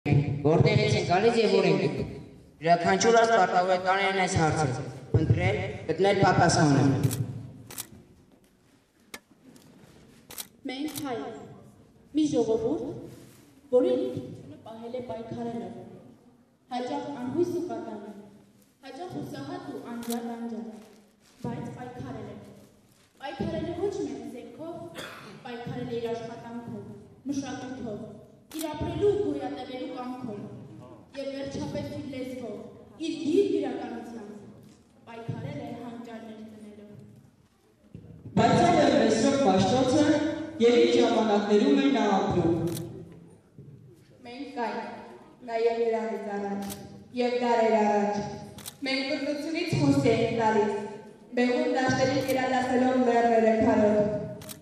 Որտեղից են գալիս եւ ուր են գնում։ Յուրաքանչյուր ասպ պարտավոր է այս հարցը։ Ընտրել, գտնել պատասխանը։ Մենք հայ Մի ժողովուրդ, որի ինքնությունը պահել է պայքարելով։ Հաճախ անհույս ու կատաղի։ Հաճախ հուսահատ ու անջատ անջատ։ Բայց պայքարել է։ Պայքարել է ոչ միայն զենքով, պայքարել է իր աշխատանքով, մշակույթով, իր ապրելու ու գոյատևելու կամքով եւ վերջապես իր լեզվով, իր գիր գրականությամբ պայքարել է հանճարներ տնելով։ Բայց այդ է Մեսրոպ Պաշտոցը եւ իր ժամանակներում է նա ապրում։ Մենք կայք, նաև նրանից առաջ, և դարեր առաջ։ Մենք կրնությունից խուստ էինք տալիս, բեղուն դաշտերի կերադասելով լերները քարով,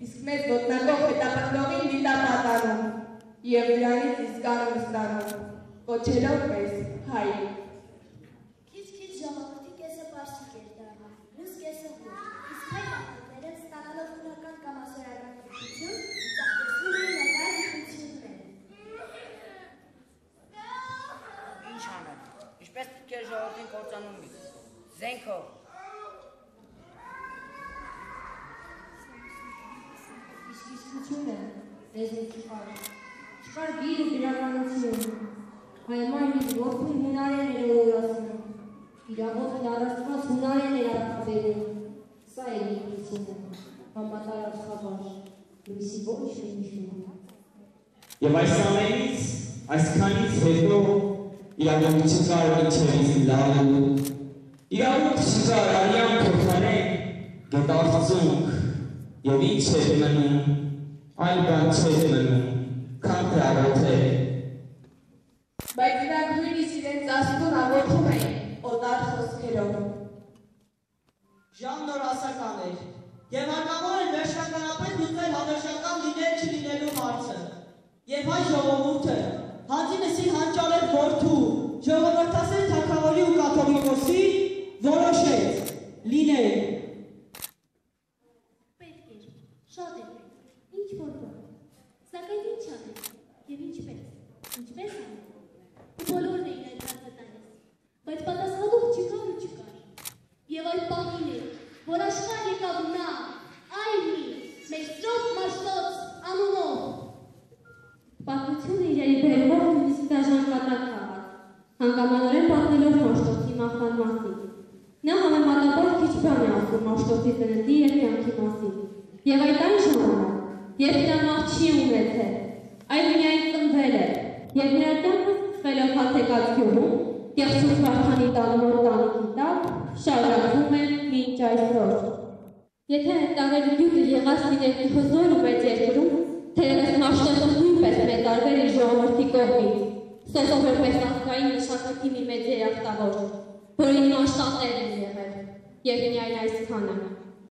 իսկ մեզ ոտնակով հետապնդողին դիտապատանում, կոչելով մեզ հայ։ Քիչ-քիչ ժողովրդի կեսը պարսիկ էր դառնում, մյուս կեսը հույր, իսկ հայ մարդիկները ստանալով ունական կամասորական դիպություն, ծաղկեցնում էին նկար դիպություններ։ Ինչ անել։ Ինչպես պետք է ժողովրդին կործանում մի։ Զենքով։ Իսկ իսկությունը դեզին չկար։ Չկար գիր ու գրականություն։ Հայմայն իր որդուն հունարեն էր օրորացնում։ Իրավոտն առաստված հունարեն էր արկաբերում։ Սա է ինքնությունը, համատարած խավար, լույսի ոչ մի նշում։ Եվ այս ամենից, այսքանից հետո իրավունք չկար ինչևից լալու։ Իրավունք չկար արյան փոխարեն գետարծունք եւ ինչ էր մնում, այլ բան չէր մնում, քան թե առոթել։ Բայց նրանք նույնիսկ իրենց աստուն աղոթում էին օտար խոսքերով։ Ժան նոր ասական էր, եւ հարկավոր էր վերջնականապես լուծել հավերժական լինել չլինելու հարցը։ Եվ հայ ժողովուրդը հանձինսի հանճարեր որդու ժողովրդասեր թակավորի ու կաթողիկոսի որոշեց լինել Պետք էր, շատ էր ինչ որ բան։ Սակայն ինչ անել եւ ինչպես անել։ Ու բոլորն էին այդ հարցը տալիս, բայց պատասխանող չկար ու չկար։ Եվ այդ պահին էր, որ աշխարհ եկավ նա, այրի, մեր սրոտ մաշտոց անունով։ Պատմությունը իրերի բերվող նույնիսկ դաժան կատակ խաղաց, հանգամանորեն պատմելով մաշտոցի մահվան մասին։ Նա համեմատաբար քիչ բան է ասում մաշտոցի ծննդի եւ կյանքի մասին։ Եվ այդ այն ժամանակ, երբ նա մահ չի ունեցել, այլ միայն ծնվել է, եւ նրա կյանքը սկսվելով հացեկած գյուղում, Կեղծուց Վարդանի տանոր տանիքի տակ, շարունակվում է մինչ այսօր։ Եթե այդ տարերի գյուտը եղած լիներ մի հզոր ու մեծ երկրում, թերևս մաշտոցը նույնպես մեծարվեր իր ժողովրդի կողմից, սոսով որպես ազգային մշակույթի մի մեծ երախտավոր, որին մաշտատներ են եղել, եւ միայն այսքանը։